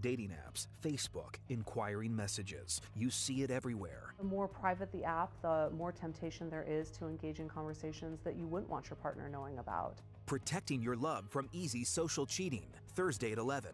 dating apps, Facebook, inquiring messages. You see it everywhere. The more private the app, the more temptation there is to engage in conversations that you wouldn't want your partner knowing about. Protecting your love from easy social cheating. Thursday at 11